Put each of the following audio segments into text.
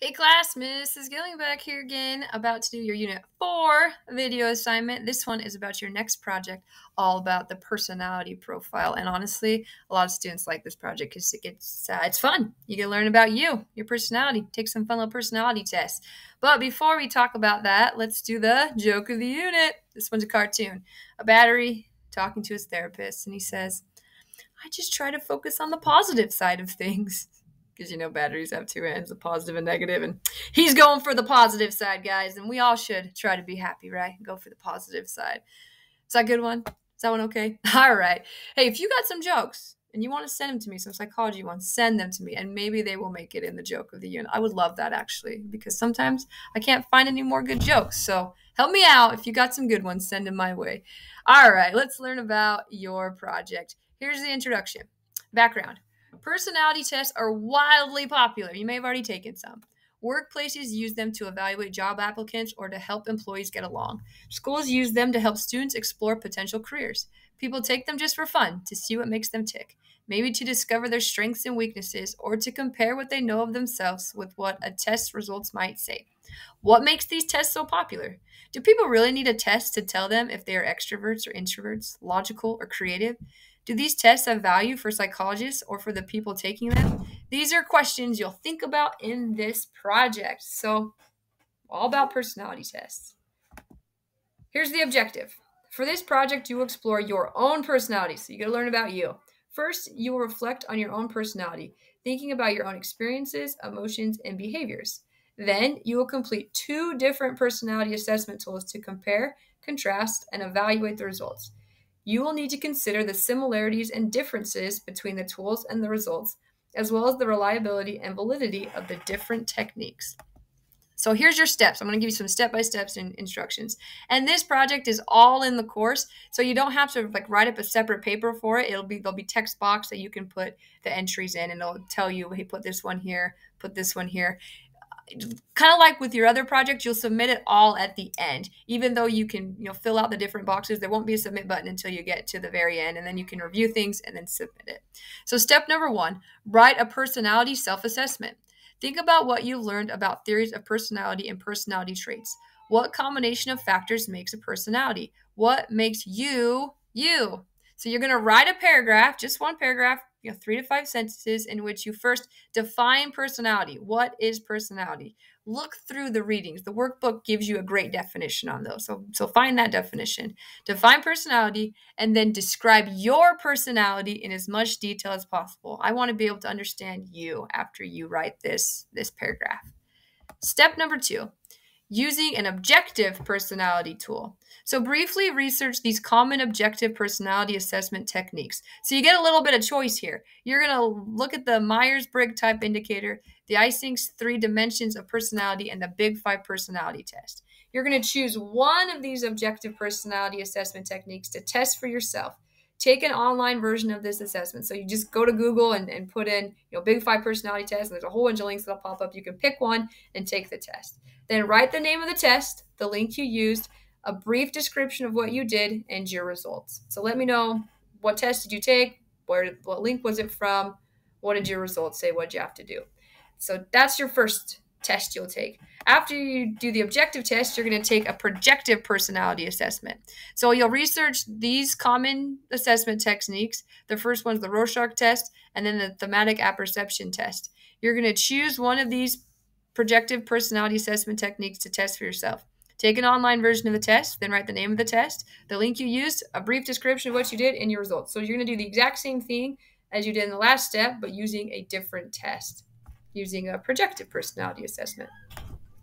Hey class, Mrs. Gylling back here again, about to do your Unit 4 video assignment. This one is about your next project, all about the personality profile. And honestly, a lot of students like this project because it gets, uh, it's fun. You to learn about you, your personality, take some fun little personality tests. But before we talk about that, let's do the joke of the unit. This one's a cartoon. A battery talking to his therapist, and he says, I just try to focus on the positive side of things because you know batteries have two ends, a positive and negative, and he's going for the positive side, guys. And we all should try to be happy, right? Go for the positive side. Is that a good one? Is that one okay? All right. Hey, if you got some jokes and you want to send them to me, some psychology ones, send them to me, and maybe they will make it in the joke of the unit. I would love that actually, because sometimes I can't find any more good jokes. So help me out. If you got some good ones, send them my way. All right, let's learn about your project. Here's the introduction. Background Personality tests are wildly popular. You may have already taken some. Workplaces use them to evaluate job applicants or to help employees get along. Schools use them to help students explore potential careers. People take them just for fun, to see what makes them tick, maybe to discover their strengths and weaknesses, or to compare what they know of themselves with what a test results might say. What makes these tests so popular? Do people really need a test to tell them if they are extroverts or introverts, logical or creative? Do these tests have value for psychologists or for the people taking them? These are questions you'll think about in this project. So, all about personality tests. Here's the objective. For this project, you will explore your own personality. So, you got to learn about you. First, you will reflect on your own personality, thinking about your own experiences, emotions, and behaviors. Then, you will complete two different personality assessment tools to compare, contrast, and evaluate the results you will need to consider the similarities and differences between the tools and the results, as well as the reliability and validity of the different techniques. So here's your steps. I'm going to give you some step-by-steps and instructions. And this project is all in the course, so you don't have to like write up a separate paper for it. It'll be there'll be text box that you can put the entries in and it'll tell you, hey, put this one here, put this one here kind of like with your other project you'll submit it all at the end even though you can you know fill out the different boxes. There won't be a submit button until you get to the very end and then you can review things and then submit it. So step number one write a personality self-assessment. Think about what you've learned about theories of personality and personality traits. What combination of factors makes a personality? What makes you you? So you're going to write a paragraph just one paragraph you know, three to five sentences in which you first define personality. What is personality? Look through the readings. The workbook gives you a great definition on those. So, so find that definition. Define personality and then describe your personality in as much detail as possible. I want to be able to understand you after you write this, this paragraph. Step number two using an objective personality tool. So, briefly research these common objective personality assessment techniques. So, you get a little bit of choice here. You're going to look at the Myers Briggs type indicator, the Eysenck's three dimensions of personality, and the Big Five personality test. You're going to choose one of these objective personality assessment techniques to test for yourself. Take an online version of this assessment. So you just go to Google and, and put in, you know, Big Five personality test. And there's a whole bunch of links that'll pop up. You can pick one and take the test. Then write the name of the test, the link you used, a brief description of what you did, and your results. So let me know what test did you take, where what link was it from, what did your results say, what did you have to do. So that's your first test you'll take. After you do the objective test, you're going to take a projective personality assessment. So you'll research these common assessment techniques. The first one's the Rorschach test, and then the thematic apperception test. You're going to choose one of these projective personality assessment techniques to test for yourself. Take an online version of the test, then write the name of the test, the link you used, a brief description of what you did, and your results. So you're going to do the exact same thing as you did in the last step, but using a different test, using a projective personality assessment.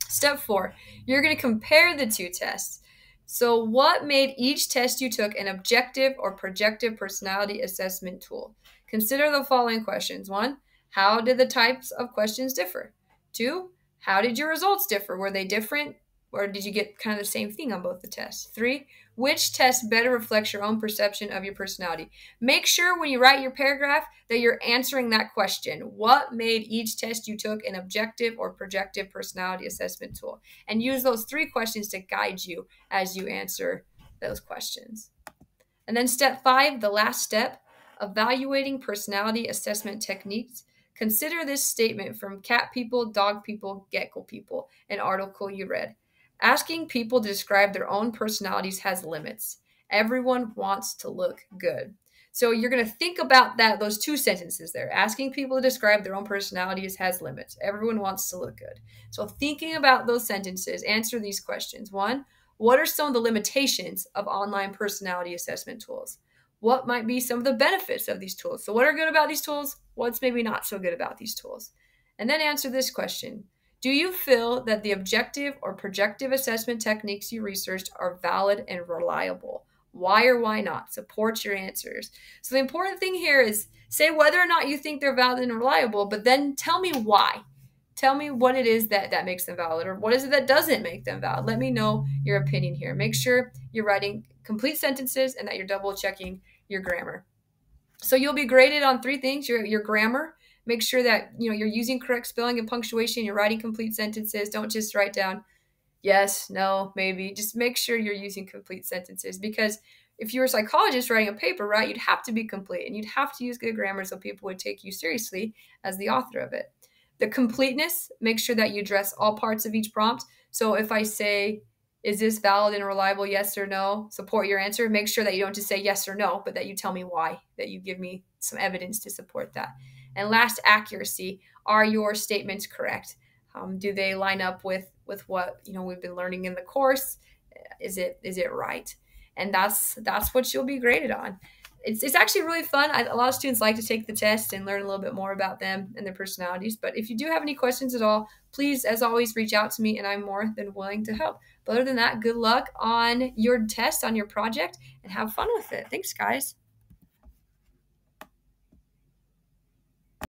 Step four, you're going to compare the two tests. So, what made each test you took an objective or projective personality assessment tool? Consider the following questions. One, how did the types of questions differ? Two, how did your results differ? Were they different or did you get kind of the same thing on both the tests? Three, which test better reflects your own perception of your personality? Make sure when you write your paragraph that you're answering that question. What made each test you took an objective or projective personality assessment tool? And use those three questions to guide you as you answer those questions. And then step five, the last step, evaluating personality assessment techniques Consider this statement from cat people, dog people, gecko people, an article you read. Asking people to describe their own personalities has limits. Everyone wants to look good. So you're going to think about that those two sentences there. Asking people to describe their own personalities has limits. Everyone wants to look good. So thinking about those sentences, answer these questions. One, what are some of the limitations of online personality assessment tools? What might be some of the benefits of these tools? So what are good about these tools? What's maybe not so good about these tools? And then answer this question. Do you feel that the objective or projective assessment techniques you researched are valid and reliable? Why or why not? Support your answers. So the important thing here is say whether or not you think they're valid and reliable, but then tell me why. Tell me what it is that that makes them valid or what is it that doesn't make them valid. Let me know your opinion here. Make sure you're writing complete sentences and that you're double checking your grammar. So you'll be graded on three things: your your grammar. Make sure that you know you're using correct spelling and punctuation. You're writing complete sentences. Don't just write down yes, no, maybe. Just make sure you're using complete sentences because if you were a psychologist writing a paper, right, you'd have to be complete and you'd have to use good grammar so people would take you seriously as the author of it. The completeness, make sure that you address all parts of each prompt. So if I say, is this valid and reliable, yes or no, support your answer, make sure that you don't just say yes or no, but that you tell me why, that you give me some evidence to support that. And last, accuracy. Are your statements correct? Um, do they line up with with what you know we've been learning in the course? Is it is it right? And that's that's what you'll be graded on. It's, it's actually really fun. I, a lot of students like to take the test and learn a little bit more about them and their personalities. But if you do have any questions at all please as always reach out to me and i'm more than willing to help. But other than that good luck on your test on your project and have fun with it. Thanks guys